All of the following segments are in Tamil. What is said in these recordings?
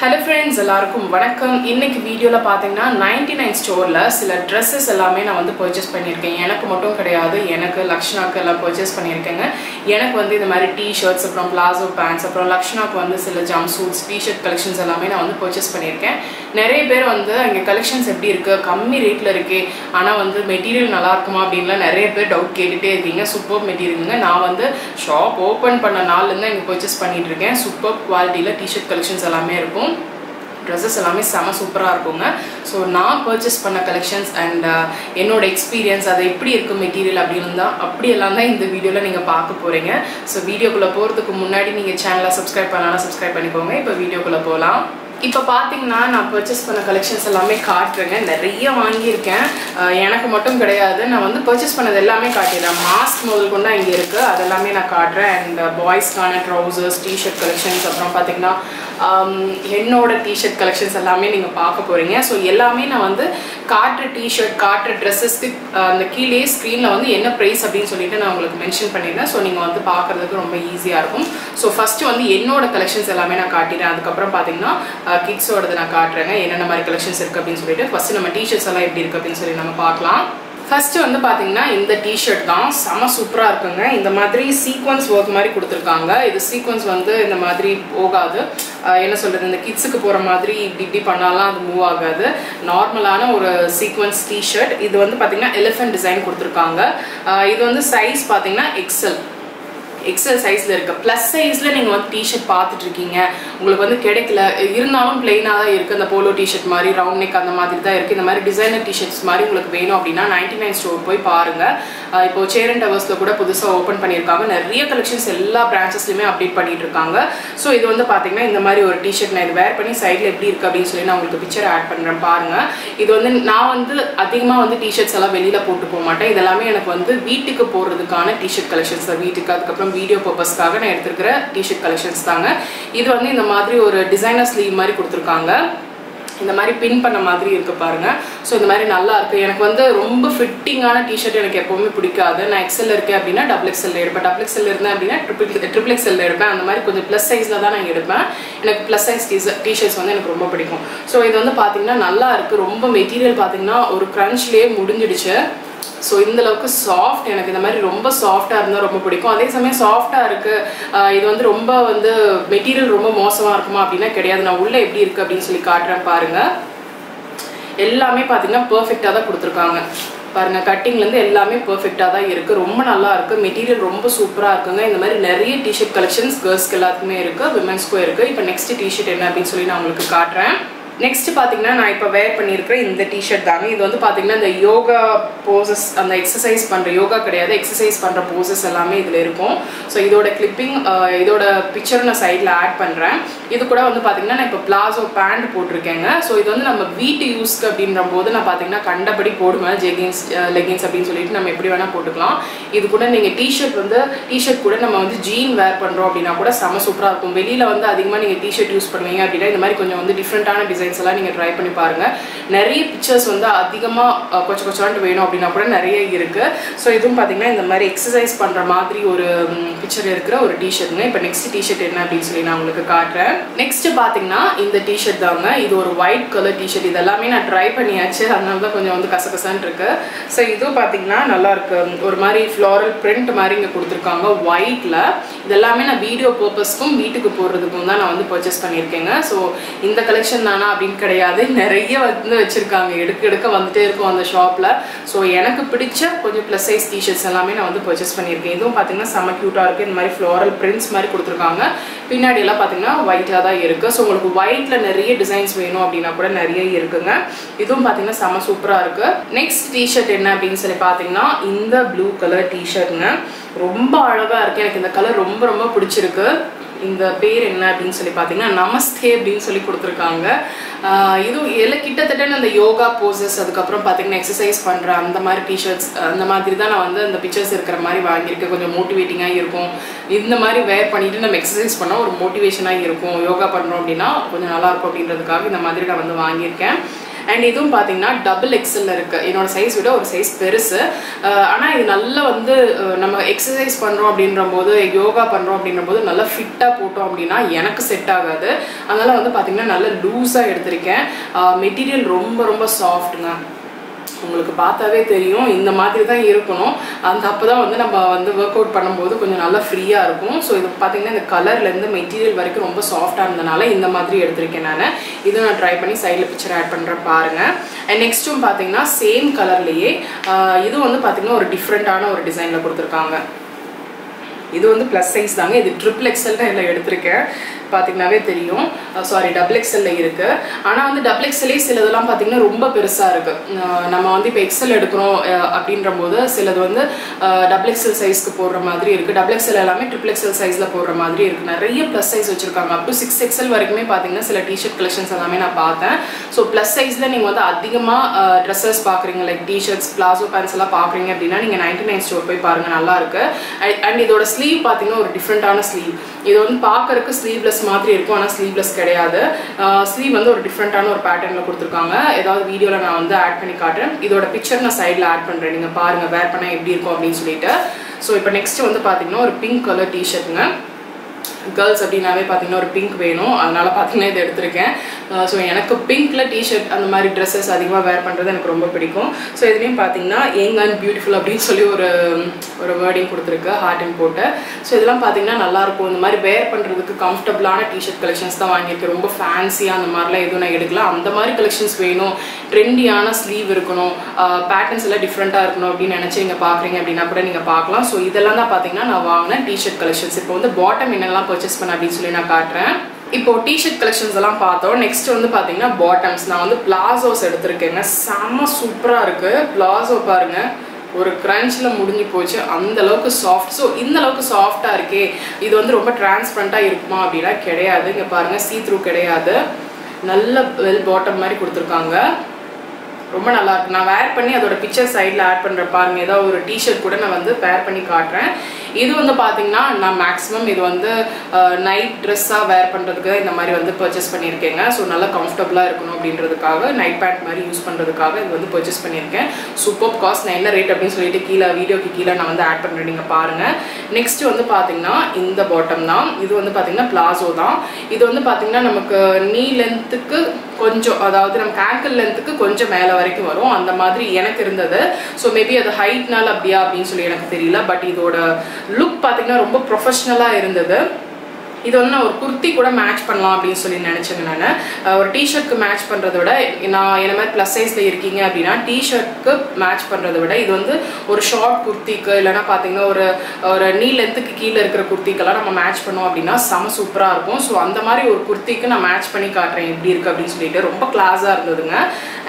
ஹலோ ஃப்ரெண்ட்ஸ் எல்லாருக்கும் வணக்கம். இன்னைக்கு வீடியோவில் பார்த்தீங்கன்னா நைன்டி நைன் ஸ்டோரில் சில ட்ரெஸ்ஸஸ் எல்லாமே நான் வந்து பர்ச்சேஸ் பண்ணியிருக்கேன். எனக்கு மட்டும் கிடையாது எனக்கு லக்ஷனாக்கு எல்லாம் பர்ச்சேஸ் பண்ணியிருக்கேங்க. எனக்கு வந்து இந்த மாதிரி டிஷர்ட்ஸ் அப்புறம் பிளாசோ பேண்ட்ஸ் அப்புறம் லக்ஷனாக்கு வந்து சில ஜம்ப் சூட்ஸ் டிஷர்ட் கலெக்ஷன்ஸ் எல்லாமே நான் வந்து பர்ச்சேஸ் பண்ணியிருக்கேன். நிறைய பேர் வந்து அங்கே கலெக்ஷன்ஸ் எப்படி இருக்குது கம்மி ரேட்டில் இருக்கே. ஆனால் வந்து மெட்டீரியல் நல்லா இருக்குமா அப்படின்லாம் நிறைய பேர் டவுட் கேட்டுகிட்டே இருக்கீங்க. சூப்பர் மெட்டீரியலுங்க நான் வந்து ஷாப் ஓப்பன் பண்ண நாள்லேருந்து இங்கே பர்ச்சேஸ் பண்ணிகிட்டு இருக்கேன். சூப்பர் குவாலிட்டியில் டிஷர்ட் கலெக்ஷன்ஸ் எல்லாமே இருக்கும். ட்ரெஸ்ஸஸ் எல்லாமே செம சூப்பராக இருக்குங்க. ஸோ நான் பர்ச்சேஸ் பண்ண கலெக்ஷன்ஸ் அண்ட் uh, என்னோட எக்ஸ்பீரியன்ஸ் அது எப்படி இருக்கும் மெட்டீரியல் அப்படின்னு தான் அப்படியெல்லாம் தான் இந்த வீடியோவில் நீங்கள் பார்க்க போகிறீங்க ஸோ வீடியோக்குள்ளே போகிறதுக்கு முன்னாடி நீங்கள் சேனலை சப்ஸ்கிரைப் பண்ணலாம் சப்ஸ்கிரைப் பண்ணிக்கோங்க. இப்போ வீடியோக்குள்ளே போகலாம் இப்போ பார்த்தீங்கன்னா நான் பர்ச்சேஸ் பண்ண கலெக்ஷன்ஸ் எல்லாமே காட்டுறேங்க. நிறைய வாங்கியிருக்கேன். எனக்கு மட்டும் கிடையாது. நான் வந்து பர்ச்சேஸ் பண்ணது எல்லாமே காட்டிடுறேன். மாஸ்க் முதல் கொண்டு இங்கே இருக்குது அதெல்லாமே நான் காட்டுறேன். அண்ட் பாய்ஸ்க்கான ட்ரௌசர்ஸ் டிஷர்ட் கலெக்ஷன்ஸ் அப்புறம் பார்த்தீங்கன்னா um, என்னோட டிஷர்ட் கலெக்ஷன்ஸ் எல்லாமே நீங்கள் பார்க்க போகிறீங்க ஸோ எல்லாமே நான் வந்து காட்டுற டிஷர்ட் காட்டுற ட்ரெஸ்ஸஸ்க்கு அந்த கீழே ஸ்க்ரீனில் வந்து என்ன ப்ரைஸ் அப்படின்னு சொல்லிட்டு நான் உங்களுக்கு மென்ஷன் பண்ணியிருந்தேன் ஸோ நீங்கள் வந்து பார்க்குறதுக்கு ரொம்ப ஈஸியாக இருக்கும். ஸோ ஃபஸ்ட்டு வந்து என்னோட கலெக்ஷன்ஸ் எல்லாமே நான் காட்டிடுறேன். அதுக்கப்புறம் பார்த்தீங்கன்னா கிட்ஸோடது நான் காட்டுறேங்க. என்னென்ன மாதிரி கலெக்ஷன்ஸ் இருக்குது அப்படின்னு சொல்லிட்டு ஃபஸ்ட்டு நம்ம டிஷர்ட்ஸ் எல்லாம் எப்படி இருக்குது அப்படின்னு சொல்லி நம்ம பார்க்கலாம். ஃபஸ்ட்டு வந்து பார்த்தீங்கன்னா இந்த டிஷர்ட் தான். செம சூப்பராக இருக்குங்க. இந்த மாதிரி சீக்வன்ஸ் ஒர்க் மாதிரி கொடுத்துருக்காங்க. இது சீக்வன்ஸ் வந்து இந்த மாதிரி போகாது. என்ன சொல்கிறது இந்த கிட்ஸுக்கு போகிற மாதிரி இப்படி இப்படி பண்ணாலாம் அது மூவ் ஆகாது. நார்மலான ஒரு சீக்வன்ஸ் டிஷர்ட் இது வந்து பார்த்திங்கன்னா எலிஃபென்ட் டிசைன் கொடுத்துருக்காங்க. இது வந்து சைஸ் பார்த்தீங்கன்னா எக்ஸல் எக்ஸல் சைஸில் இருக்க. ப்ளஸ் சைஸில் நீங்கள் வந்து டிஷர்ட் பார்த்துட்டு இருக்கீங்க உங்களுக்கு வந்து கிடைக்கல. இருந்தாலும் பிளெயினாக தான் இருக்குது அந்த போலோ டிஷர்ட் மாதிரி ரவுண்ட் நெக் அந்த மாதிரி தான் இருக்குது இந்த மாதிரி டிசைனர் டிஷர்ட்ஸ் மாதிரி உங்களுக்கு வேணும் அப்படின்னா நைன்டி நைன் ஸ்டோர் போய் பாருங்கள் இப்போ சேரன் டவர்ஸில் கூட புதுசாக ஓப்பன் பண்ணியிருக்காங்க. நிறைய கலெக்ஷன்ஸ் எல்லா பிரான்ச்சஸ்லையுமே அப்டேட் பண்ணிட்டு இருக்காங்க ஸோ இது வந்து பார்த்தீங்கன்னா இந்த மாதிரி ஒரு டிஷர்ட் நான் இது வேர் பண்ணி சைடில் எப்படி இருக்குது அப்படின்னு சொல்லி நான் உங்களுக்கு பிக்சர் ஆட் பண்ணுறேன் பாருங்கள் இது வந்து நான் வந்து அதிகமாக வந்து டிஷர்ட்ஸ் எல்லாம் வெளியில் போட்டு போக மாட்டேன். இதெல்லாமே எனக்கு வந்து வீட்டுக்கு போடுறதுக்கான டிஷர்ட் கலெக்ஷன்ஸ் வீட்டுக்கு அதுக்கப்புறம் வீடியோ பர்பஸ்க்காக நான் எடுத்திருக்கிற டிஷர்ட் கலெக்ஷன்ஸ் தாங்க. இது வந்து இந்த மாதிரி ஒரு டிசைனர் ஸ்லீவ் மாதிரி கொடுத்துருக்காங்க. இந்த மாதிரி பின் பண்ண மாதிரி இருக்கு பாருங்க. ஸோ இந்த மாதிரி நல்லா இருக்கு. எனக்கு வந்து ரொம்ப ஃபிட்டிங்கான டிஷர்ட் எனக்கு எப்பவுமே பிடிக்காது. நான் எக்ஸல் இருக்கேன் அப்படின்னா டபுள் எக்ஸல் எடுப்பேன். டபுள் எக்ஸல் இருந்தேன் அப்படின்னா ட்ரிபிள் ட்ரிபிள் எக்ஸல் எடுப்பேன். அந்த மாதிரி கொஞ்சம் ப்ளஸ் சைஸில் தான் நான் எடுப்பேன். எனக்கு ப்ளஸ் சைஸ் டிஷர்ட்ஸ் வந்து எனக்கு ரொம்ப பிடிக்கும். ஸோ இது வந்து பார்த்தீங்கன்னா நல்லா இருக்கு. ரொம்ப மெட்டீரியல் பார்த்தீங்கன்னா ஒரு க்ரன்ச்லேயே முடிஞ்சிடுச்சு. ஸோ இந்தளவுக்கு சாஃப்ட் எனக்கு இந்த மாதிரி ரொம்ப சாஃப்டாக இருந்தால் ரொம்ப பிடிக்கும். அதே சமயம் சாஃப்டாக இருக்குது இது வந்து ரொம்ப வந்து மெட்டீரியல் ரொம்ப மோசமாக இருக்குமா அப்படின்னா கிடையாது. நான் உள்ளே எப்படி இருக்குது அப்படின்னு சொல்லி காட்டுறேன் பாருங்கள் எல்லாமே பார்த்தீங்கன்னா பர்ஃபெக்டாக தான் கொடுத்துருக்காங்க. பாருங்க கட்டிங்லேருந்து எல்லாமே பர்ஃபெக்டாக தான் இருக்குது ரொம்ப நல்லா இருக்குது மெட்டீரியல் ரொம்ப சூப்பராக இருக்குங்க. இந்த மாதிரி நிறைய டிஷர்ட் கலெக்ஷன்ஸ் கேர்ள்ஸ்க்கு எல்லாத்துக்குமே இருக்குது விமன்ஸ்க்கும் இருக்குது இப்போ நெக்ஸ்ட் டிஷர்ட் என்ன அப்படின்னு சொல்லி நான் உங்களுக்கு காட்டுறேன். நெக்ஸ்ட் பார்த்தீங்கன்னா நான் இப்போ வேர் பண்ணியிருக்கிற இந்த டிஷர்ட் தாங்க. இது வந்து பார்த்தீங்கன்னா இந்த யோகா போசஸ் அந்த எக்ஸசைஸ் பண்ணுற யோகா கிடையாது எக்ஸசைஸ் பண்ணுற போசஸ் எல்லாமே இதில் இருக்கும். ஸோ இதோட கிளிப்பிங் இதோட பிக்சர் நான் சைடில் ஆட் பண்ணுறேன் இது கூட வந்து பார்த்தீங்கன்னா நான் இப்போ பிளாசோ பேண்ட் போட்டிருக்கேங்க. ஸோ இது வந்து நம்ம வீட்டு யூஸ்க்கு அப்படின்ற போது நான் பார்த்தீங்கன்னா கண்டபடி போடுவேன். ஜெகின்ஸ் லெகின்ஸ் அப்படின்னு சொல்லிட்டு நம்ம எப்படி வேணால் போட்டுக்கலாம். இது கூட நீங்கள் டிஷர்ட் வந்து டிஷர்ட் கூட நம்ம வந்து ஜீன் வேர் பண்ணுறோம் அப்படின்னா கூட செம சூப்பராக இருக்கும். வெளியில் வந்து அதிகமாக நீங்கள் டிஷர்ட் யூஸ் பண்ணுவீங்க அப்படின்னா இந்த மாதிரி கொஞ்சம் வந்து டிஃப்ரெண்ட்டான டிசைன்ஸ் எல்லாம் நீங்கள் ட்ரை பண்ணி பாருங்கள் நிறைய பிக்சர்ஸ் வந்து அதிகமாக கொச்ச கொச்சான்ட்டு வேணும் அப்படின்னா கூட நிறைய இருக்குது ஸோ இதுவும் பார்த்தீங்கன்னா இந்த மாதிரி எக்ஸசைஸ் பண்ணுற மாதிரி ஒரு பிக்சர் இருக்கிற ஒரு டிஷர்ட்டுங்க இப்போ நெக்ஸ்ட் டிஷர்ட் என்ன அப்படின்னு சொல்லி நான் உங்களுக்கு காட்டுறேன். நெக்ஸ்ட் பார்த்தீங்கன்னா இந்த டிஷர்ட் தாங்க. இது ஒரு ஒயிட் கலர் டிஷர்ட் இது எல்லாமே நான் ட்ரை பண்ணியாச்சு. அதனால தான் கொஞ்சம் வந்து கசகசான்னு இருக்கு. ஸோ இதுவும் பார்த்தீங்கன்னா நல்லா இருக்கு. ஒரு மாதிரி ஃப்ளாரல் பிரிண்ட் மாதிரி இங்கே கொடுத்துருக்காங்க ஒயிட்டில் இதெல்லாமே நான் வீடியோ பர்பஸ்க்கும் வீட்டுக்கு போடுறதுக்கும் தான் நான் வந்து பர்ச்சேஸ் பண்ணியிருக்கேங்க. ஸோ இந்த கலெக்ஷன் தானா அப்படின்னு கிடையாது. நிறைய வந்து வச்சுருக்காங்க. எடுக்க எடுக்க வந்துட்டே இருக்கும் அந்த ஷாப்பில் ஸோ எனக்கு பிடிச்ச கொஞ்சம் ப்ளஸ் சைஸ் டிஷர்ட்ஸ் எல்லாமே நான் வந்து பர்ச்சேஸ் பண்ணியிருக்கேன். இதுவும் பார்த்தீங்கன்னா செம்ம க்யூட்டாக இருக்குது இந்த மாதிரி ஃப்ளோரல் பிரிண்ட்ஸ் மாதிரி கொடுத்துருக்காங்க. பின்னாடி எல்லாம் பார்த்தீங்கன்னா ஒயிட்டாக தான் இருக்குது ஸோ உங்களுக்கு ஒயிட்டில் நிறைய டிசைன்ஸ் வேணும் அப்படின்னா கூட நிறைய இருக்குங்க. இதுவும் பார்த்தீங்கன்னா செம்ம சூப்பராக இருக்குது நெக்ஸ்ட் டிஷர்ட் என்ன அப்படின்னு சொல்லி பார்த்தீங்கன்னா இந்த ப்ளூ கலர் டிஷர்ட்ங்க ரொம்ப அழகாக இருக்குது எனக்கு இந்த கலர் ரொம்ப ரொம்ப பிடிச்சிருக்கு. இந்த பேர் என்ன அப்படின்னு சொல்லி பார்த்தீங்கன்னா நமஸ்தே அப்படின்னு சொல்லி கொடுத்துருக்காங்க. இதுவும் இது எல்லாம் கிட்டத்தட்ட அந்த யோகா போசஸ் அதுக்கப்புறம் பார்த்தீங்கன்னா எக்ஸசைஸ் பண்ணுற அந்த மாதிரி டிஷர்ட்ஸ் அந்த மாதிரி தான் நான் வந்து அந்த பிக்சர்ஸ் இருக்கிற மாதிரி வாங்கியிருக்கேன். கொஞ்சம் மோட்டிவேட்டிங்காக இருக்கும். இந்த மாதிரி வேர் பண்ணிட்டு நம்ம எக்ஸசைஸ் பண்ணால் ஒரு மோட்டிவேஷனாக இருக்கும். யோகா பண்ணுறோம் அப்படின்னா கொஞ்சம் நல்லாயிருக்கும் அப்படின்றதுக்காக இந்த மாதிரி நான் வந்து வாங்கியிருக்கேன். அண்ட் இதுவும் பார்த்தீங்கன்னா டபுள் எக்ஸல் இருக்கு. என்னோட சைஸ் விட ஒரு சைஸ் பெருசு. ஆனால் இது நல்லா வந்து நம்ம எக்ஸசைஸ் பண்ணுறோம் அப்படின்ற போது யோகா பண்ணுறோம் அப்படின்ற போது நல்லா ஃபிட்டாக போட்டோம் அப்படின்னா எனக்கு செட் ஆகாது. அதனால வந்து பார்த்தீங்கன்னா நல்லா லூஸாக எடுத்திருக்கேன். மெட்டீரியல் ரொம்ப ரொம்ப சாஃப்ட்டுங்க உங்களுக்கு பார்த்தாவே தெரியும். இந்த மாதிரி தான் இருக்கணும். அந்த அப்போ தான் வந்து நம்ம வந்து ஒர்க் அவுட் பண்ணும்போது கொஞ்சம் நல்லா ஃப்ரீயாக இருக்கும். ஸோ இது பார்த்தீங்கன்னா இந்த கலர்லேருந்து மெட்டீரியல் வரைக்கும் ரொம்ப சாஃப்டாக இருந்தனால இந்த மாதிரி எடுத்திருக்கேன் நான். இதை நான் ட்ரை பண்ணி சைடில் பிக்சர் ஆட் பண்ணுறேன் பாருங்கள் அண்ட் நெக்ஸ்ட்டும் பார்த்தீங்கன்னா சேம் கலர்லேயே இது வந்து பார்த்தீங்கன்னா ஒரு டிஃப்ரெண்ட்டான ஒரு டிசைனில் கொடுத்துருக்காங்க. இது வந்து ப்ளஸ் சைஸ் தாங்க. இது ட்ரிபிள் எக்ஸல் தான் இதில் எடுத்திருக்கேன். பார்த்தீங்கன்னாவே தெரியும். Uh, சாரி டபுள் எக்ஸல்ல இருக்குது ஆனால் வந்து டபுள் எக்ஸல்லே சிலதெல்லாம் பார்த்தீங்கன்னா ரொம்ப பெருசாக இருக்குது uh, நம்ம வந்து இப்போ எக்ஸல் எடுக்கிறோம் uh, அப்படின்ற போது சிலது வந்து டபுள் எக்ஸல் சைஸ்க்கு போடுற மாதிரி இருக்குது டபுள் எக்ஸல் எல்லாமே ட்ரிபிள் எக்ஸல் சைஸில் போடுற மாதிரி இருக்குது நிறைய ப்ளஸ் சைஸ் வச்சுருக்காங்க. அப் டு சிக்ஸ் எக்ஸல் வரைக்குமே பார்த்தீங்கன்னா சில டிஷர்ட் கலெக்ஷன்ஸ் எல்லாமே நான் பார்த்தேன். ஸோ ப்ளஸ் சைஸில் நீங்கள் வந்து அதிகமாக ட்ரெஸ்ஸஸ் பார்க்குறீங்க லைக் டிஷர்ட்ஸ் பிளாசோ பேண்ட்ஸ் எல்லாம் பார்க்குறீங்க அப்படின்னா நீங்கள் நைன்டி நைன் ஸ்டோர் போய் பாருங்கள் நல்லாயிருக்கு அண்ட் இதோட ஸ்லீவ் பார்த்தீங்கன்னா ஒரு டிஃப்ரெண்ட்டான ஸ்லீவ் இது வந்து பார்க்கறக்கு ஸ்லீவ்லெஸ் மாதிரி இருக்கும் ஆனால் ஸ்லீவ்லெஸ் கிடையாது. ஸ்லீவ் வந்து ஒரு டிஃப்ரெண்ட்டான ஒரு பேட்டர்னில் கொடுத்துருக்காங்க. ஏதாவது வீடியோவில் நான் வந்து ஆட் பண்ணி காட்டுறேன். இதோட பிக்சர் நான் சைடில் ஆட் பண்ணுறேன் நீங்கள் பாருங்கள் வேர் பண்ணால் எப்படி இருக்கும் அப்படின்னு சொல்லிட்டு. ஸோ இப்போ நெக்ஸ்ட் வந்து பார்த்தீங்கன்னா ஒரு பிங்க் கலர் டிஷர்ட்டுங்க கேர்ள்ஸ் அப்படின்னாவே பார்த்தீங்கன்னா ஒரு பிங்க் வேணும். அதனால பார்த்தீங்கன்னா இதை எடுத்திருக்கேன். ஸோ எனக்கு பிங்க்ல டிஷர்ட் அந்த மாதிரி ட்ரெஸ்ஸஸ் அதிகமாக வேர் பண்ணுறது எனக்கு ரொம்ப பிடிக்கும். ஸோ இதுலேயும் பார்த்தீங்கன்னா ஏங்க அண்ட் பியூட்டிஃபுல் அப்படின்னு சொல்லி ஒரு ஒரு வேர்டிங் கொடுத்துருக்கு ஹார்ட் அண்ட் போட்டு. ஸோ இதெல்லாம் பார்த்தீங்கன்னா நல்லாயிருக்கும். இந்த மாதிரி வேர் பண்ணுறதுக்கு கம்ஃபர்டபுளான டிஷர்ட் கலெக்ஷன்ஸ் தான் வாங்கியிருக்கேன். ரொம்ப ஃபேன்சியாக அந்த மாதிரிலாம் எதுவும் நான் எடுக்கலாம் அந்த மாதிரி கலெக்ஷன்ஸ் வேணும். ட்ரெண்டியான ஸ்லீவ் இருக்கணும். பேட்டர்ன்ஸ் எல்லாம் டிஃப்ரெண்ட்டாக இருக்கணும் அப்படின்னு நினச்சி நீங்கள் பார்க்குறீங்க அப்படின்னா கூட நீங்கள் பார்க்கலாம். ஸோ இதெல்லாம் தான் பார்த்தீங்கன்னா நான் வாங்கின டிஷர்ட் கலெக்ஷன்ஸ் இப்போ வந்து பாட்டம் என்னெல்லாம் பர்ச்சேஸ் பண்ண அப்படின்னு சொல்லி நான் காட்டுறேன். இப்போ டிஷர்ட் கலெக்ஷன்ஸ் எல்லாம் பார்த்தோம். நெக்ஸ்ட் வந்து பார்த்தீங்கன்னா பாட்டம்ஸ் நான் வந்து பிளாசோஸ் எடுத்திருக்கேங்க. செம்ம சூப்பராக இருக்கு. பிளாசோ பாருங்க. ஒரு கிரன்ச்சில் முடிஞ்சு போச்சு. அந்த அளவுக்கு சாஃப்ட் ஸோ இந்த அளவுக்கு சாஃப்டாக இருக்கே. இது வந்து ரொம்ப டிரான்ஸ்பரண்ட்டாக இருக்குமா அப்படின்னா கிடையாது. இங்கே பாருங்க சீ த்ரூ கிடையாது. நல்ல வெல் பாட்டம் மாதிரி கொடுத்துருக்காங்க. ரொம்ப நல்லா இருக்கு. நான் வேர் பண்ணி அதோட பிக்சர் சைடில் ஆட் பண்ணுற பாருங்க. ஏதாவது ஒரு டிஷர்ட் கூட நான் வந்து வேர் பண்ணி காட்டுறேன். இது வந்து பார்த்தீங்கன்னா நான் மேக்ஸிமம் இது வந்து நைட் ட்ரெஸ்ஸாக வேர் பண்ணுறதுக்கு இந்த மாதிரி வந்து பர்ச்சேஸ் பண்ணியிருக்கேங்க. ஸோ நல்லா கம்ஃபர்டபுளாக இருக்கணும் அப்படின்றதுக்காக நைட் பேண்ட் மாதிரி யூஸ் பண்ணுறதுக்காக இது வந்து பர்ச்சேஸ் பண்ணியிருக்கேன். சூப்பர் காஸ்ட் நான் என்ன ரேட் அப்படின்னு சொல்லிட்டு கீழே வீடியோக்கு கீழே நான் வந்து ஆட் பண்ணுறேன் நீங்கள் பாருங்கள் நெக்ஸ்ட் வந்து பார்த்தீங்கன்னா இந்த பாட்டம் தான். இது வந்து பார்த்தீங்கன்னா பிளாசோ தான். இது வந்து பார்த்தீங்கன்னா நமக்கு நீ லென்த்துக்கு கொஞ்சம் அதாவது நமக்கு ஆங்கிள் லென்த்துக்கு கொஞ்சம் மேலே வரைக்கும் வரும். அந்த மாதிரி எனக்கு இருந்தது. ஸோ மேபி அது ஹைட்னால அப்படியா அப்படின்னு சொல்லி எனக்கு தெரியல. பட் இதோட லுக் பார்த்தீங்கன்னா ரொம்ப ப்ரொஃபஷ்னலாக இருந்தது. இது வந்து நான் ஒரு குர்த்தி கூட மேட்ச் பண்ணலாம் அப்படின்னு சொல்லி நினச்சேங்க நான். ஒரு டிஷர்ட்க்கு மேட்ச் பண்ணுறத விட நான் என்ன மாதிரி ப்ளஸ் சைஸில் இருக்கீங்க அப்படின்னா டிஷர்ட்க்கு மேட்ச் பண்ணுறத விட இது வந்து ஒரு ஷார்ட் குர்த்திக்கு இல்லைன்னா பார்த்தீங்கன்னா ஒரு ஒரு நீ லென்த்துக்கு கீழே இருக்கிற குர்த்திக்கெல்லாம் நம்ம மேட்ச் பண்ணோம் அப்படின்னா செம சூப்பராக இருக்கும். ஸோ அந்த மாதிரி ஒரு குர்த்திக்கு நான் மேட்ச் பண்ணி காட்டுறேன் எப்படி இருக்குது அப்படின்னு சொல்லிட்டு ரொம்ப கிளாஸாக இருந்ததுங்க.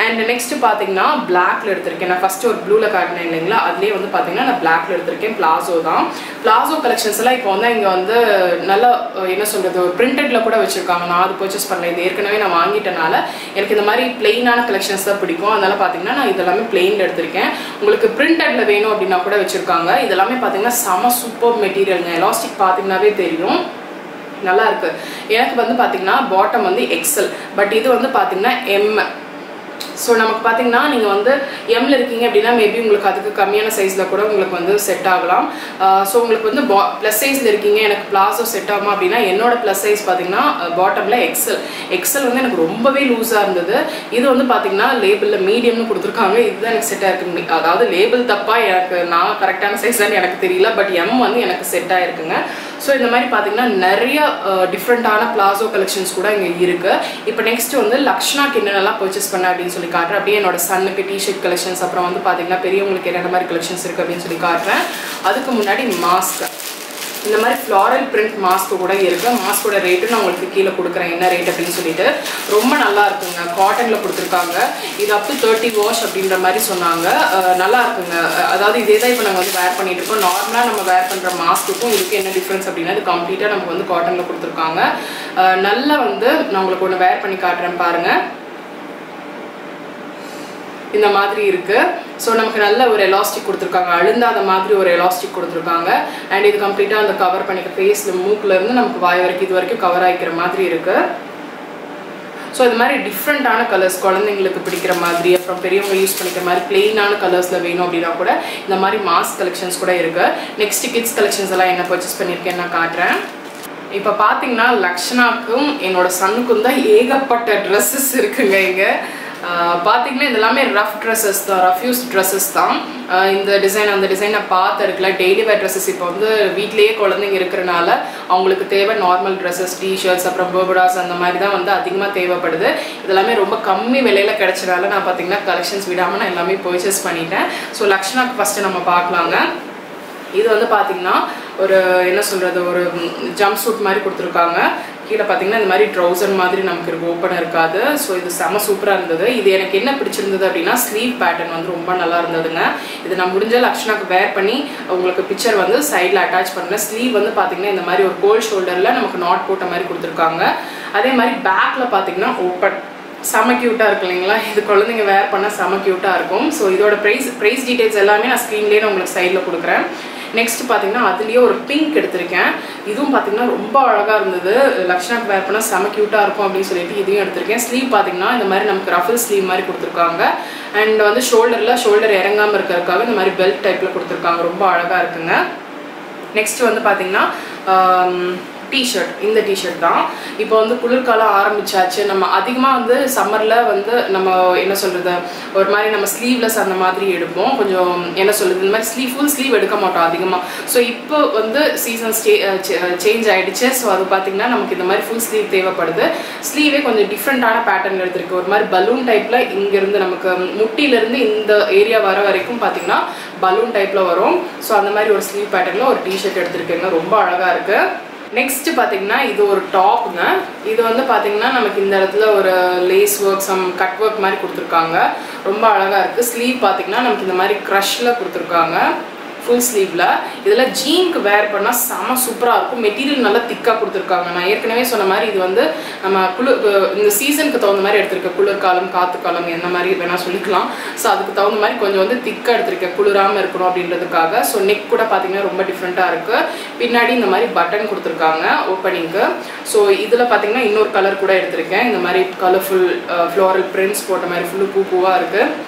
அண்ட் நெக்ஸ்ட் பார்த்தீங்கன்னா பிளாக்ல எடுத்திருக்கேன். நான் ஃபர்ஸ்ட் ஒரு ப்ளூவில் காட்டினேன் இல்லைங்களா? அதுலேயே வந்து பார்த்தீங்கன்னா நான் பிளாக்ல எடுத்திருக்கேன். பிளாசோ தான். பிளாசோ கலெக்ஷன்ஸ் எல்லாம் இப்போ வந்து இங்கே வந்து நல்லா என்ன சொல்கிறது ஒரு பிரிண்டட்ல கூட வச்சுருக்காங்க. நான் அது பர்ச்சேஸ் பண்ணல. இது ஏற்கனவே நான் வாங்கிட்டனால எனக்கு இந்த மாதிரி பிளெயினான கலெக்ஷன்ஸ் தான் பிடிக்கும். அதனால பார்த்தீங்கன்னா நான் இதெல்லாமே பிளெயினில் எடுத்திருக்கேன். உங்களுக்கு பிரிண்டட்ல வேணும் அப்படின்னா கூட வச்சுருக்காங்க. இதெல்லாமே பார்த்தீங்கன்னா செம சூப்பர் மெட்டீரியல்ங்க எலாஸ்டிக் பார்த்தீங்கன்னாவே தெரியும். நல்லா இருக்கு. எனக்கு வந்து பார்த்தீங்கன்னா பாட்டம் வந்து எக்ஸல் பட் இது வந்து பார்த்தீங்கன்னா எம் ஸோ நமக்கு பார்த்தீங்கன்னா நீங்கள் வந்து எம்மில் இருக்கீங்க அப்படின்னா மேபி உங்களுக்கு அதுக்கு கம்மியான சைஸில் கூட உங்களுக்கு வந்து செட் ஆகலாம். ஸோ உங்களுக்கு வந்து பா ப்ளஸ் சைஸில் இருக்கீங்க எனக்கு பிளாசோ செட் ஆகுமா அப்படின்னா என்னோட ப்ளஸ் சைஸ் பார்த்தீங்கன்னா பாட்டமில் எக்ஸல் எக்ஸல் வந்து எனக்கு ரொம்பவே லூஸாக இருந்தது. இது வந்து பார்த்தீங்கன்னா லேபிளில் மீடியம்னு கொடுத்துருக்காங்க. இதுதான் எனக்கு செட் இருக்கு அதாவது லேபிள் தப்பாக எனக்கு நான் கரெக்டான சைஸ்ன்னு எனக்கு தெரியல. பட் எம் வந்து எனக்கு செட் ஆயிருக்குங்க. ஸோ இந்த மாதிரி பார்த்தீங்கன்னா நிறைய டிஃப்ரெண்ட்டான பிளாசோ கலெக்ஷன்ஸ் கூட இங்கே இருக்குது இப்போ நெக்ஸ்ட் வந்து லக்ஷ்னாக்கு என்னென்னலாம் பர்ச்சேஸ் பண்ண அப்படின்னு சொல்லி காட்டுறேன். அப்படியே என்னோட சன்னுக்கு டிஷர்ட் கலெக்ஷன்ஸ் அப்புறம் வந்து பார்த்தீங்கன்னா பெரியவங்களுக்கு என்னென்ன மாதிரி கலெக்ஷன்ஸ் இருக்குது அப்படின்னு சொல்லி காட்டுறேன். அதுக்கு முன்னாடி மாஸ்க் இந்த மாதிரி ஃப்ளாரல் பிரிண்ட் மாஸ்க் கூட இருக்குது மாஸ்கோட ரேட்டு நான் உங்களுக்கு கீழே கொடுக்குறேன். என்ன ரேட் அப்படின்னு சொல்லிட்டு. ரொம்ப நல்லா இருக்குங்க. காட்டனில் கொடுத்துருக்காங்க. இது அப் டு தேர்ட்டி வாஷ் அப்படின்ற மாதிரி சொன்னாங்க. நல்லா இருக்குங்க. அதாவது இதே தான் இப்போ நாங்கள் வந்து வேர் பண்ணிட்டு இருக்கோம். நார்மலாக நம்ம வேர் பண்ணுற மாஸ்க்குக்கும் இதுக்கு என்ன டிஃப்ரென்ஸ் அப்படின்னா இது கம்ப்ளீட்டாக நமக்கு வந்து காட்டனில் கொடுத்துருக்காங்க. நல்லா வந்து நான் உங்களுக்கு ஒன்று வேர் பண்ணி காட்டுறேன் பாருங்கள் இந்த மாதிரி இருக்கு. ஸோ நமக்கு நல்ல ஒரு எலாஸ்டிக் கொடுத்துருக்காங்க. அழுந்தாத மாதிரி ஒரு எலாஸ்டிக் கொடுத்துருக்காங்க. அண்ட் இது கம்ப்ளீட்டாக அந்த கவர் பண்ணிக்க ஃபேஸில் மூக்குல இருந்து நமக்கு வாய் வரைக்கும் இது வரைக்கும் கவர் ஆகிக்கிற மாதிரி இருக்கு. ஸோ இது மாதிரி டிஃப்ரெண்ட்டான கலர்ஸ் குழந்தைங்களுக்கு பிடிக்கிற மாதிரி அப்புறம் பெரியவங்க யூஸ் பண்ணிக்கிற மாதிரி பிளெயினான கலர்ஸில் வேணும் அப்படின்னா கூட இந்த மாதிரி மாஸ்க் கலெக்ஷன்ஸ் கூட இருக்குது நெக்ஸ்ட் கிட்ஸ் கலெக்ஷன்ஸ் எல்லாம் என்ன பர்ச்சேஸ் பண்ணியிருக்கேன்னு நான் காட்டுறேன். இப்போ பார்த்தீங்கன்னா லக்ஷனாக்கும் என்னோட சனுக்கும் தான் ஏகப்பட்ட ட்ரெஸ்ஸஸ் இருக்குங்க இங்கே. பார்த்தீங்கன்னா இதெல்லாமே ரஃப் ட்ரெஸ்ஸஸ் தான் ரஃப் யூஸ் ட்ரெஸ்ஸஸ் தான் இந்த டிசைன் அந்த டிசைனை பார்த்து இருக்கல டெய்லி வேர் ட்ரெஸ்ஸஸ் இப்போ வந்து வீட்லேயே குழந்தைங்க இருக்கிறனால அவங்களுக்கு தேவை நார்மல் ட்ரெஸ்ஸஸ் டிஷர்ட்ஸ் அப்புறம் பர்படாஸ் அந்த மாதிரி தான் வந்து அதிகமாக தேவைப்படுது. இதெல்லாமே ரொம்ப கம்மி விலையில் கிடைச்சனால நான் பார்த்தீங்கன்னா கலெக்ஷன்ஸ் விடாமல் நான் எல்லாமே பர்ச்சேஸ் பண்ணிட்டேன். ஸோ லக்ஷனாக்கு ஃபஸ்ட்டு நம்ம பார்க்கலாங்க. இது வந்து பார்த்தீங்கன்னா ஒரு என்ன சொல்கிறது ஒரு ஜம்ப் சூட் மாதிரி கொடுத்துருக்காங்க. கீழே பார்த்தீங்கன்னா இந்த மாதிரி ட்ரௌசர் மாதிரி நமக்கு இருக்கு. ஓப்பன் இருக்காது. ஸோ இது செம சூப்பராக இருந்தது. இது எனக்கு என்ன பிடிச்சிருந்தது அப்படின்னா ஸ்லீவ் பேட்டர்ன் வந்து ரொம்ப நல்லா இருந்ததுங்க. இது நான் முடிஞ்ச லக்ஷனாக்கு வேர் பண்ணி உங்களுக்கு பிக்சர் வந்து சைடில் அட்டாச் பண்ணேன் ஸ்லீவ் வந்து பார்த்தீங்கன்னா இந்த மாதிரி ஒரு கோல் ஷோல்டரில் நமக்கு நாட் போட்ட மாதிரி கொடுத்துருக்காங்க. அதே மாதிரி பேக்கில் பார்த்தீங்கன்னா ஓப்பன் செம க்யூட்டாக இருக்கு இல்லைங்களா? இது குழந்தைங்க வேர் பண்ணால் செம க்யூட்டாக இருக்கும். ஸோ இதோட ப்ரைஸ் ப்ரைஸ் டீட்டெயில்ஸ் எல்லாமே நான் ஸ்க்ரீன்லேயே நான் உங்களுக்கு சைடில் கொடுக்குறேன். நெக்ஸ்ட் பார்த்தீங்கன்னா அதுலேயே ஒரு பிங்க் எடுத்திருக்கேன். இதுவும் பார்த்தீங்கன்னா ரொம்ப அழகாக இருந்தது. லக்ஷனாக்கு வேர் பண்ணால் செம க்யூட்டாக இருக்கும் அப்படின்னு சொல்லிட்டு இதையும் எடுத்திருக்கேன். ஸ்லீவ் பார்த்தீங்கன்னா இந்த மாதிரி நமக்கு ரஃபில் ஸ்லீவ் மாதிரி கொடுத்துருக்காங்க. அண்ட் வந்து ஷோல்டரில் ஷோல்டர் இறங்காமல் இருக்கிறதுக்காக இந்த மாதிரி பெல்ட் டைப்பில் கொடுத்துருக்காங்க. ரொம்ப அழகாக இருக்குங்க. நெக்ஸ்ட் வந்து பார்த்தீங்கன்னா டிஷர்ட் இந்த டிஷர்ட் தான். இப்போ வந்து குளிர்காலம் ஆரம்பிச்சாச்சு. நம்ம அதிகமாக வந்து சம்மரில் வந்து நம்ம என்ன சொல்கிறது ஒரு மாதிரி நம்ம ஸ்லீவ்லெஸ் அந்த மாதிரி எடுப்போம். கொஞ்சம் என்ன சொல்கிறது இந்த மாதிரி ஸ்லீவ் ஃபுல் ஸ்லீவ் எடுக்க மாட்டோம் அதிகமாக ஸோ இப்போ வந்து சீசன் சேஞ்ச் ஆகிடுச்சு ஸோ அது பார்த்திங்கன்னா நமக்கு இந்த மாதிரி ஃபுல் ஸ்லீவ் தேவைப்படுது. ஸ்லீவே கொஞ்சம் டிஃப்ரெண்ட்டான பேட்டர்ன் எடுத்திருக்கு. ஒரு மாதிரி பலூன் டைப்பில் இங்கேருந்து நமக்கு முட்டியிலேருந்து இந்த ஏரியா வர வரைக்கும் பார்த்திங்கன்னா பலூன் டைப்பில் வரும். ஸோ அந்த மாதிரி ஒரு ஸ்லீவ் பேட்டர்னில் ஒரு டிஷர்ட் எடுத்திருக்கேங்க. ரொம்ப அழகாக இருக்குது நெக்ஸ்ட் பார்த்தீங்கன்னா இது ஒரு டாப்புங்க இது வந்து பார்த்தீங்கன்னா நமக்கு இந்த இடத்துல ஒரு lace work some cut work மாதிரி கொடுத்துருக்காங்க. ரொம்ப அழகாக இருக்குது ஸ்லீவ் பார்த்தீங்கன்னா நமக்கு இந்த மாதிரி க்ரஷில் கொடுத்துருக்காங்க. ஃபுல் ஸ்லீவில் இதில் ஜீனுக்கு வேர் பண்ணால் செம சூப்பராக இருக்கும். மெட்டீரியல் நல்லா திக்காக கொடுத்துருக்காங்க. நான் ஏற்கனவே சொன்ன மாதிரி இது வந்து நம்ம குளிர் இந்த சீசனுக்கு தகுந்த மாதிரி எடுத்திருக்கேன் குளிர்காலம் காற்றுக்காலம் என்ன மாதிரி வேணால் சொல்லிக்கலாம். ஸோ அதுக்கு தகுந்த மாதிரி கொஞ்சம் வந்து திக்காக எடுத்திருக்கேன் குளிராமல் இருக்கணும் அப்படின்றதுக்காக. ஸோ நெக் கூட பார்த்தீங்கன்னா ரொம்ப டிஃப்ரெண்ட்டாக இருக்குது பின்னாடி இந்த மாதிரி பட்டன் கொடுத்துருக்காங்க ஓப்பனிங்க்கு ஸோ இதில் பார்த்தீங்கன்னா இன்னொரு கலர் கூட எடுத்திருக்கேன். இந்த மாதிரி கலர்ஃபுல் ஃப்ளோரல் பிரிண்ட்ஸ் போட்ட மாதிரி ஃபுல்லு பூ பூவாக இருக்குது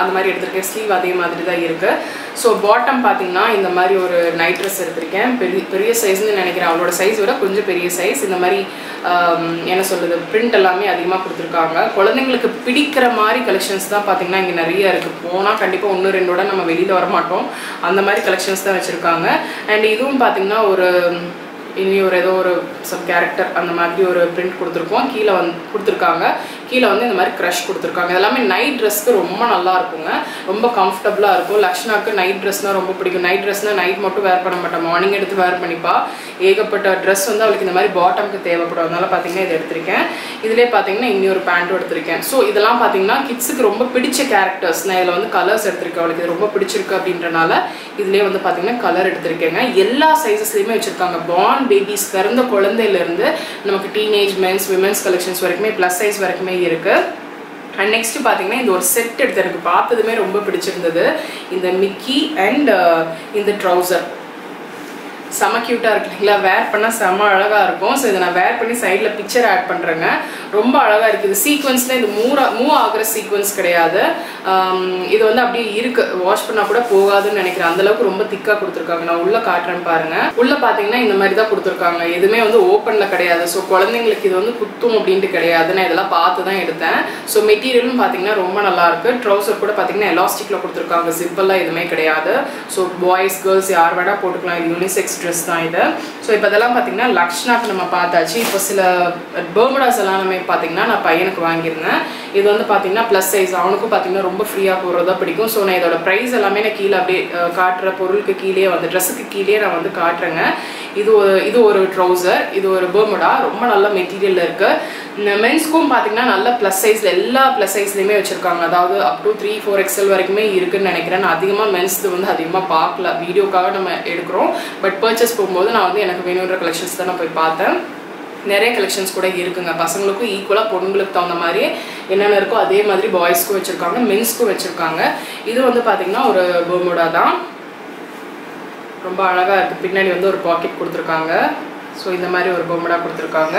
அந்த மாதிரி எடுத்திருக்கேன். ஸ்லீவ் அதே மாதிரி தான் இருக்குது ஸோ பாட்டம் பார்த்தீங்கன்னா இந்த மாதிரி ஒரு நைட் ட்ரெஸ் எடுத்திருக்கேன். பெரிய பெரிய சைஸ்னு நினைக்கிறேன். அவளோட சைஸ் விட கொஞ்சம் பெரிய சைஸ் இந்த மாதிரி என்ன சொல்கிறது பிரிண்ட் எல்லாமே அதிகமாக கொடுத்துருக்காங்க. குழந்தைங்களுக்கு பிடிக்கிற மாதிரி கலெக்ஷன்ஸ் தான் பார்த்தீங்கன்னா இங்கே நிறைய இருக்குது போனால் கண்டிப்பாக ஒன்று ரெண்டோட நம்ம வெளியில் வர மாட்டோம் அந்த மாதிரி கலெக்ஷன்ஸ் தான் வச்சுருக்காங்க. அண்ட் இதுவும் பார்த்தீங்கன்னா ஒரு இனி ஒரு ஏதோ ஒரு சம் கேரக்டர் அந்த மாதிரி ஒரு பிரிண்ட் கொடுத்துருக்கோம். கீழே வந்து கொடுத்துருக்காங்க. கீழே வந்து இந்த மாதிரி க்ரஷ் கொடுத்துருக்காங்க. எல்லாமே நைட் ட்ரெஸ்க்கு ரொம்ப நல்லா இருக்குங்க. ரொம்ப கம்ஃபர்டபுளாக இருக்கும். லக்ஷ்னாக்கு நைட் ட்ரெஸ்னால் ரொம்ப பிடிக்கும். நைட் ட்ரெஸ்னால் நைட் மட்டும் வேர் பண்ண மாட்டேன் மார்னிங் எடுத்து வேர் பண்ணிப்பா. ஏகப்பட்ட ட்ரெஸ் வந்து அவளுக்கு இந்த மாதிரி பாட்டம்க்கு தேவைப்படும். அதனால பார்த்தீங்கன்னா இது எடுத்திருக்கேன். இதிலே பார்த்தீங்கன்னா இன்னொரு பேண்ட்டும் எடுத்திருக்கேன். ஸோ இதெல்லாம் பார்த்தீங்கன்னா கிட்ஸுக்கு ரொம்ப பிடிச்ச கேரக்டர்ஸ் நான் இதில் வந்து கலர்ஸ் எடுத்திருக்கேன். அவளுக்கு இது ரொம்ப பிடிச்சிருக்கு அப்படின்றனால இதுலேயே வந்து பார்த்தீங்கன்னா கலர் எடுத்திருக்கேங்க. எல்லா சைஸஸ்லையுமே வச்சுருக்காங்க. பார்ன் பேபிஸ் பிறந்த குழந்தையிலேருந்து நமக்கு டீனேஜ் மென்ஸ் விமென்ஸ் கலெக்ஷன்ஸ் வரைக்குமே ப்ளஸ் சைஸ் வரைக்குமே இருக்குது அண்ட் நெக்ஸ்ட் பார்த்தீங்கன்னா இந்த ஒரு செட் எடுத்து எனக்கு பார்த்ததுமே ரொம்ப பிடிச்சிருந்தது. இந்த மிக்கி அண்ட் uh, இந்த ட்ரௌசர் செம க்யூட்டாக இருக்கு. இல்லைங்களா வேர் பண்ணால் செம அழகாக இருக்கும். ஸோ இதை நான் வேர் பண்ணி சைடில் பிக்சர் ஆட் பண்ணுறேங்க ரொம்ப அழகாக இருக்குது சீக்வன்ஸில் இது மூவ் மூவ் ஆகிற சீக்வன்ஸ் கிடையாது. இது வந்து அப்படியே இருக்கு. வாஷ் பண்ணால் கூட போகாதுன்னு நினைக்கிறேன். அந்தளவுக்கு ரொம்ப திக்காக கொடுத்துருக்காங்க. நான் உள்ளே காட்டுறேன் பாருங்கள் உள்ளே பார்த்தீங்கன்னா இந்த மாதிரி தான் கொடுத்துருக்காங்க. எதுவுமே வந்து ஓப்பனில் கிடையாது. ஸோ குழந்தைங்களுக்கு இது வந்து குத்தும் அப்படின்ட்டு கிடையாது. நான் இதெல்லாம் பார்த்து தான் எடுத்தேன். ஸோ மெட்டீரியலும் பார்த்தீங்கன்னா ரொம்ப நல்லாயிருக்கு ட்ரௌசர் கூட பார்த்தீங்கன்னா எலாஸ்டிக்கில் கொடுத்துருக்காங்க. ஜிப்பெல்லாம் எதுவுமே கிடையாது. ஸோ பாய்ஸ் கேர்ள்ஸ் யார் வேணால் போட்டுக்கலாம். இது யூனிசெக்ஸ் ட்ரெஸ் தான் இது. ஸோ இப்போ இதெல்லாம் பார்த்தீங்கன்னா லக்ஷ்னாக்கு நம்ம பார்த்தாச்சு. இப்போ சில பேர்முடாஸ் எல்லாமே பார்த்தீங்கன்னா நான் பையனுக்கு வாங்கியிருந்தேன். இது வந்து பார்த்தீங்கன்னா ப்ளஸ் சைஸ் அவனுக்கும் பார்த்தீங்கன்னா ரொம்ப ஃப்ரீயாக போகிறதா பிடிக்கும். ஸோ நான் இதோட ப்ரைஸ் எல்லாமே நான் கீழே அப்படியே காட்டுற பொருளுக்கு கீழே வந்து ட்ரெஸ்ஸுக்கு கீழே நான் வந்து காட்டுறேங்க. இது ஒரு இது ஒரு ட்ரௌசர் இது ஒரு பேர்முடா ரொம்ப நல்ல மெட்டீரியலில் இருக்குது மென்ஸ்க்கும் பார்த்தீங்கன்னா நல்ல ப்ளஸ் சைஸில் எல்லா ப்ளஸ் சைஸ்லையுமே வச்சுருக்காங்க. அதாவது up to three four XL வரைக்குமே இருக்குன்னு நினைக்கிறேன். நான் அதிகமாக மென்ஸ்து வந்து அதிகமாக பார்க்கல. வீடியோக்காக நம்ம எடுக்கிறோம். பட் பர்ச்சேஸ் போகும்போது நான் வந்து எனக்கு வேணுன்ற கலெக்ஷன்ஸ் தான் நான் போய் பார்த்தேன். நிறைய கலெக்ஷன்ஸ் கூட இருக்குங்க. பசங்களுக்கும் ஈக்குவலாக பொண்ணுங்களுக்கு தகுந்த மாதிரி என்னென்ன இருக்கோ அதே மாதிரி பாய்ஸ்க்கும் வச்சுருக்காங்க. மென்ஸ்க்கும் வச்சுருக்காங்க. இது வந்து பார்த்திங்கன்னா ஒரு பொம்முடா தான். ரொம்ப அழகாக இருக்குது பின்னாடி வந்து ஒரு பாக்கெட் கொடுத்துருக்காங்க. ஸோ இந்த மாதிரி ஒரு பொம்மடா கொடுத்துருக்காங்க.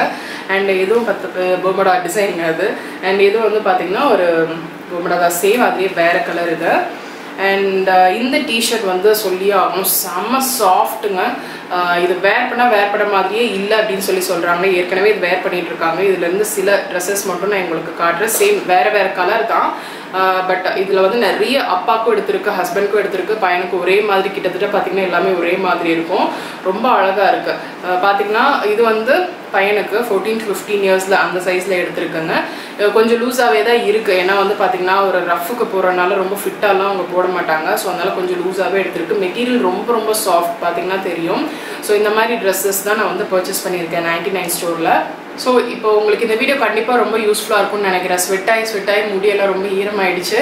அண்ட் இதுவும் பத்து பொம்மடா டிசைன் அது. அண்ட் இதுவும் வந்து பார்த்தீங்கன்னா ஒரு பொம்மடா தான். சேம் அதுலேயே வேறு கலர் இது. அண்ட் இந்த டிஷர்ட் வந்து சொல்லியே ஆகும் செம்ம சாஃப்ட்டுங்க இது வேர் பண்ணால் வேர் பண்ண மாதிரியே இல்லை அப்படின்னு சொல்லி சொல்கிறாங்க ஏற்கனவே இது வேர் பண்ணிகிட்டு இருக்காங்க. இதுலேருந்து சில ட்ரெஸ்ஸஸ் மட்டும் நான் உங்களுக்கு காட்டுறேன். சேம் வேறு வேறு கலர் தான். பட் இதில் வந்து நிறைய அப்பாவுக்கும் எடுத்திருக்கு ஹஸ்பண்ட்க்கும் எடுத்திருக்கு. பையனுக்கு ஒரே மாதிரி கிட்டத்தட்ட பார்த்தீங்கன்னா எல்லாமே ஒரே மாதிரி இருக்கும். ரொம்ப அழகாக இருக்குது பார்த்தீங்கன்னா இது வந்து பையனுக்கு ஃபோர்டீன் ஃபிஃப்டீன் இயர்ஸில் அந்த சைஸில் எடுத்திருக்கேங்க. கொஞ்சம் லூஸாகவே தான் இருக்குது ஏன்னா வந்து பார்த்தீங்கன்னா ஒரு ரஃபுக்கு போகிறனால ரொம்ப ஃபிட்டாலாம் அவங்க போட மாட்டாங்க. ஸோ அதனால் கொஞ்சம் லூஸாகவே எடுத்திருக்கு. மெட்டீரியல் ரொம்ப ரொம்ப சாஃப்ட் பார்த்தீங்கன்னா தெரியும். ஸோ இந்த மாதிரி ட்ரெஸ்ஸஸ் தான் நான் வந்து பர்ச்சேஸ் பண்ணியிருக்கேன் நைன்டி நைன் ஸ்டோரில் ஸோ இப்போ உங்களுக்கு இந்த வீடியோ கண்டிப்பாக ரொம்ப யூஸ்ஃபுல்லாக இருக்கும்னு நினைக்கிறேன். ஸ்வெட்டாகி ஸ்வெட்டாகி ஆகி முடியெல்லாம் ரொம்ப ஈரமாயிடுச்சு.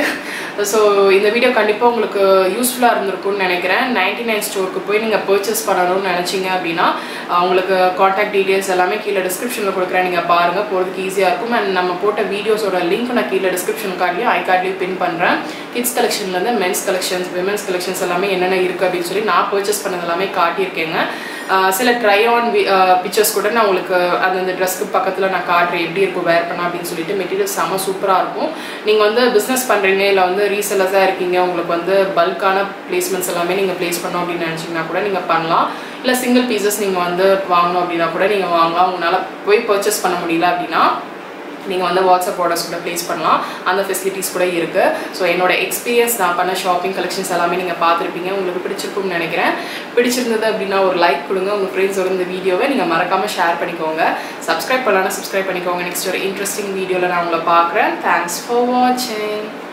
ஸோ இந்த வீடியோ கண்டிப்பாக உங்களுக்கு யூஸ்ஃபுல்லாக இருந்திருக்கும்னு நினைக்கிறேன். நைன்டி நைன் ஸ்டோருக்கு போய் நீங்கள் பர்ச்சேஸ் பண்ணணும்னு நினச்சிங்க அப்படின்னா உங்களுக்கு காண்டாக்ட் டீட்டெயில்ஸ் எல்லாமே கீழே டிஸ்கிரிப்ஷனில் கொடுக்குறேன். நீங்கள் பாருங்கள் போகிறதுக்கு ஈஸியாக இருக்கும். அண்ட் நம்ம போட்ட வீடியோஸோட லிங்க் நான் கீழே டிஸ்கிரிப்ஷன் கார்ட்லேயும் ஐ கார்ட்லேயும் பின் பண்ணுறேன் கிட்ஸ் கலெக்ஷன்லேருந்து மென்ஸ் கலெக்ஷன்ஸ் விமென்ஸ் கலெக்ஷன்ஸ் எல்லாமே என்னென்ன இருக்குது அப்படின்னு சொல்லி நான் பர்ச்சேஸ் பண்ணது எல்லாமே காட்டியிருக்கேங்க. சில ட்ரை ஆன் பிக்சர்ஸ் கூட நான் உங்களுக்கு அந்த ட்ரெஸ்க்கு பக்கத்தில் நான் காட்டுறேன். எப்படி இருக்கும் வேர் பண்ண அப்படின்னு சொல்லிட்டு மெட்டீரியல் செம்ம சூப்பராக இருக்கும். நீங்கள் வந்து பிஸ்னஸ் பண்ணுறீங்க இல்லை வந்து ரீசெல்லர்ஸாக இருக்கீங்க உங்களுக்கு வந்து பல்கான பிளேஸ்மெண்ட்ஸ் எல்லாமே நீங்கள் ப்ளேஸ் பண்ணோம் அப்படின்னு நினச்சிங்கன்னா கூட நீங்கள் பண்ணலாம். இல்லை சிங்கிள் பீசஸ் நீங்கள் வந்து வாங்கணும் அப்படின்னா கூட நீங்கள் வாங்கலாம். உங்களால் போய் பர்ச்சேஸ் பண்ண முடியல அப்படின்னா நீங்கள் வந்து வாட்ஸ்அப் ஆர்டர்ஸ் கூட ப்ளேஸ் பண்ணலாம். அந்த ஃபெசிலிட்டிஸ் கூட இருக்குது ஸோ என்னோட எக்ஸ்பீரியன்ஸ் நான் பண்ண ஷாப்பிங் கலெக்ஷன்ஸ் எல்லாமே நீங்கள் பார்த்துருப்பீங்க. உங்களுக்கு பிடிச்சிருக்கும்னு நினைக்கிறேன். பிடிச்சிருந்தது அப்படின்னா ஒரு லைக் கொடுங்க. உங்கள் ஃப்ரெண்ட்ஸோட இந்த வீடியோவை நீங்கள் மறக்காமல் ஷேர் பண்ணிக்கோங்க. சப்ஸ்கிரைப் பண்ணலாம்னா சப்ஸ்கிரைப் பண்ணிக்கோங்க. நெக்ஸ்ட் ஒரு இன்ட்ரெஸ்டிங் வீடியோவில் நான் உங்களை பார்க்குறேன். தேங்க்ஸ் ஃபார் வாட்சிங்